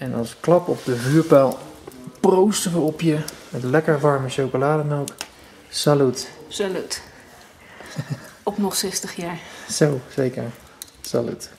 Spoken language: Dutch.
En als klap op de vuurpijl proosten we op je met lekker warme chocolademelk. Salut. Salut. Op nog 60 jaar. Zo, zeker. Salut.